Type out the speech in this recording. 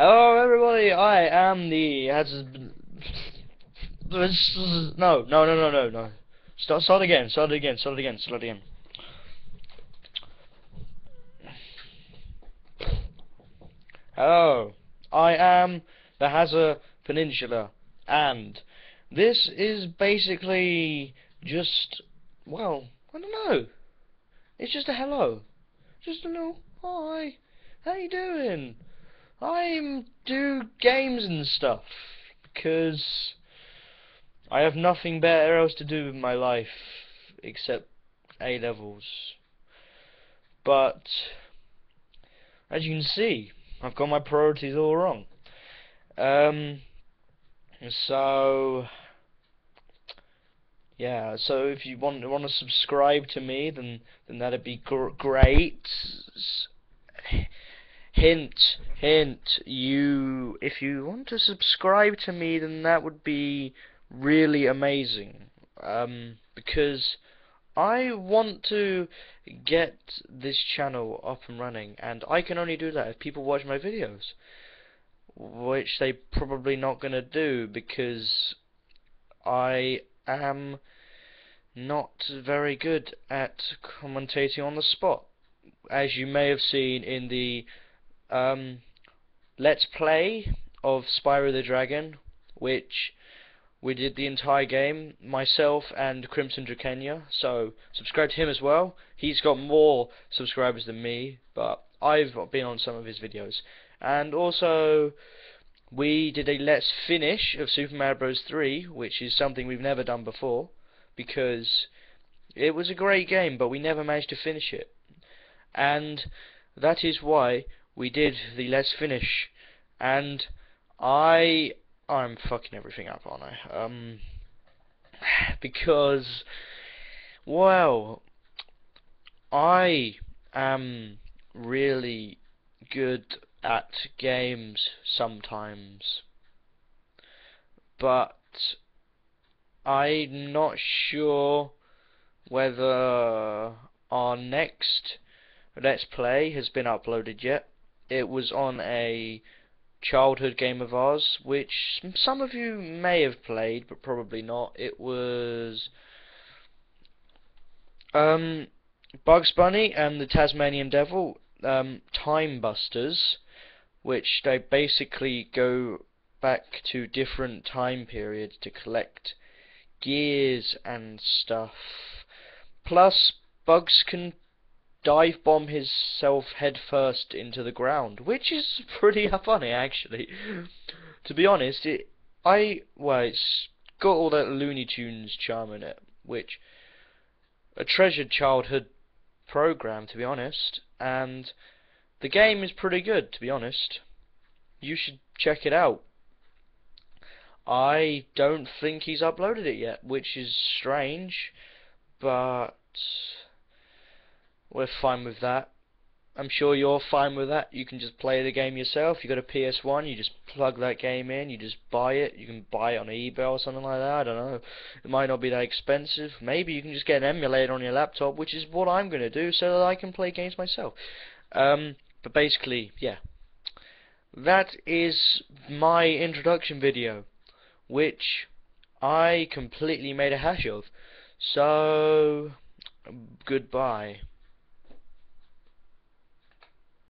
Hello everybody, I am the no no no no no no. Start start again start again start again start again. Hello. I am the Hazza Peninsula and this is basically just well I don't know. It's just a hello. Just a little hi how you doing I do games and stuff because I have nothing better else to do with my life except A levels. But as you can see, I've got my priorities all wrong. Um, so yeah, so if you want want to subscribe to me, then then that'd be gr great. Hint, hint, you, if you want to subscribe to me, then that would be really amazing. Um, because I want to get this channel up and running, and I can only do that if people watch my videos. Which they probably not gonna do, because I am not very good at commentating on the spot. As you may have seen in the um, Let's Play of Spyro the Dragon, which we did the entire game, myself and Crimson Drakenya, so subscribe to him as well. He's got more subscribers than me, but I've been on some of his videos. And also, we did a Let's Finish of Super Mario Bros. 3, which is something we've never done before, because it was a great game, but we never managed to finish it. And that is why we did the Let's Finish, and I I'm fucking everything up, aren't I? Um, because well, I am really good at games sometimes, but I'm not sure whether our next Let's Play has been uploaded yet it was on a childhood game of ours, which some of you may have played, but probably not. It was um, Bugs Bunny and the Tasmanian Devil, um, Time Busters, which they basically go back to different time periods to collect gears and stuff. Plus, Bugs can dive bomb himself headfirst into the ground, which is pretty funny actually. to be honest, it I well, it's got all that Looney Tunes charm in it, which a treasured childhood program to be honest, and the game is pretty good to be honest. You should check it out. I don't think he's uploaded it yet, which is strange, but we're fine with that. I'm sure you're fine with that. You can just play the game yourself. You got a PS1, you just plug that game in, you just buy it. You can buy it on eBay or something like that. I don't know. It might not be that expensive. Maybe you can just get an emulator on your laptop, which is what I'm going to do so that I can play games myself. Um, but basically, yeah. That is my introduction video, which I completely made a hash of. So, goodbye.